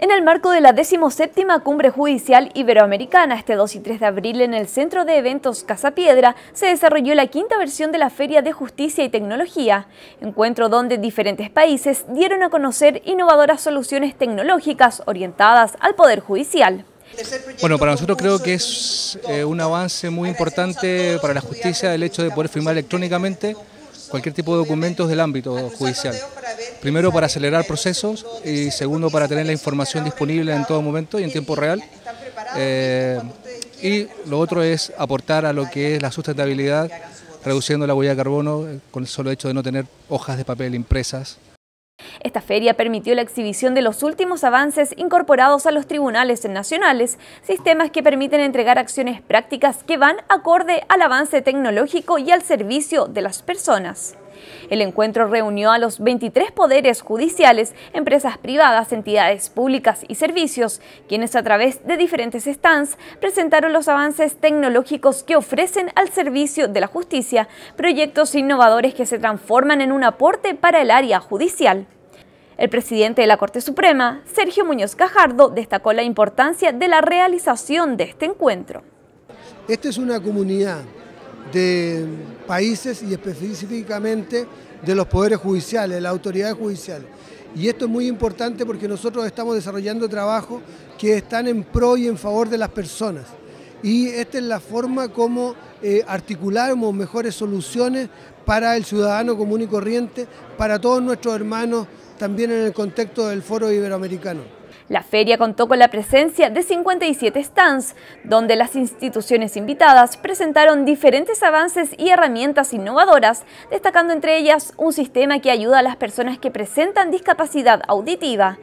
En el marco de la 17 Cumbre Judicial Iberoamericana, este 2 y 3 de abril en el Centro de Eventos Casa Piedra, se desarrolló la quinta versión de la Feria de Justicia y Tecnología, encuentro donde diferentes países dieron a conocer innovadoras soluciones tecnológicas orientadas al Poder Judicial. Bueno, para nosotros creo que es eh, un avance muy importante para la justicia el hecho de poder firmar electrónicamente cualquier tipo de documentos del ámbito judicial. Primero para acelerar procesos y segundo para tener la información disponible en todo momento y en tiempo real. Eh, y lo otro es aportar a lo que es la sustentabilidad, reduciendo la huella de carbono con el solo hecho de no tener hojas de papel impresas esta feria permitió la exhibición de los últimos avances incorporados a los tribunales nacionales, sistemas que permiten entregar acciones prácticas que van acorde al avance tecnológico y al servicio de las personas. El encuentro reunió a los 23 poderes judiciales, empresas privadas, entidades públicas y servicios, quienes a través de diferentes stands presentaron los avances tecnológicos que ofrecen al servicio de la justicia, proyectos innovadores que se transforman en un aporte para el área judicial. El presidente de la Corte Suprema, Sergio Muñoz Cajardo, destacó la importancia de la realización de este encuentro. Esta es una comunidad de países y específicamente de los poderes judiciales, las autoridades judiciales. Y esto es muy importante porque nosotros estamos desarrollando trabajos que están en pro y en favor de las personas. Y esta es la forma como eh, mejores soluciones para el ciudadano común y corriente, para todos nuestros hermanos también en el contexto del Foro Iberoamericano. La feria contó con la presencia de 57 stands, donde las instituciones invitadas presentaron diferentes avances y herramientas innovadoras, destacando entre ellas un sistema que ayuda a las personas que presentan discapacidad auditiva.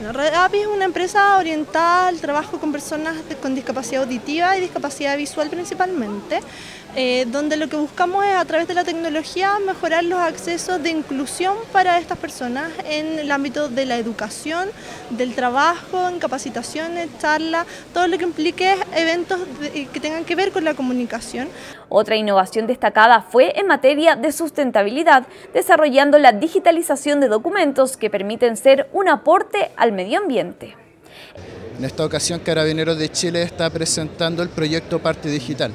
RedAPI es una empresa orientada al trabajo con personas con discapacidad auditiva y discapacidad visual principalmente, eh, donde lo que buscamos es a través de la tecnología mejorar los accesos de inclusión para estas personas en el ámbito de la educación, del trabajo, en capacitaciones, charlas, todo lo que implique eventos que tengan que ver con la comunicación. Otra innovación destacada fue en materia de sustentabilidad, desarrollando la digitalización de documentos que permiten ser un aporte al medio ambiente. En esta ocasión Carabineros de Chile está presentando el proyecto Parte Digital.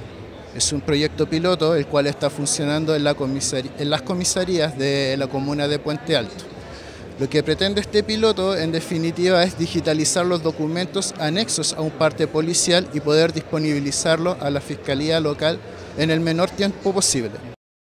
Es un proyecto piloto el cual está funcionando en, las comisarías de la comuna de Puente Alto. Lo que pretende este piloto en definitiva es digitalizar los documentos anexos a un parte policial y poder disponibilizarlo a la Fiscalía Local en el menor tiempo posible.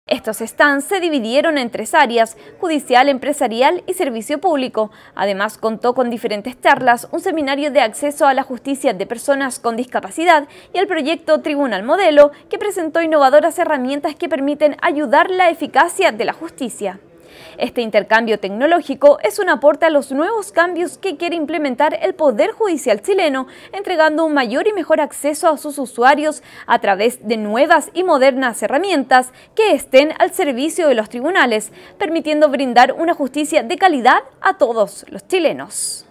Estos stands se dividieron en tres áreas, judicial, empresarial y servicio público. Además, contó con diferentes charlas, un seminario de acceso a la justicia de personas con discapacidad y el proyecto Tribunal Modelo, que presentó innovadoras herramientas que permiten ayudar la eficacia de la justicia. Este intercambio tecnológico es un aporte a los nuevos cambios que quiere implementar el Poder Judicial chileno, entregando un mayor y mejor acceso a sus usuarios a través de nuevas y modernas herramientas que estén al servicio de los tribunales, permitiendo brindar una justicia de calidad a todos los chilenos.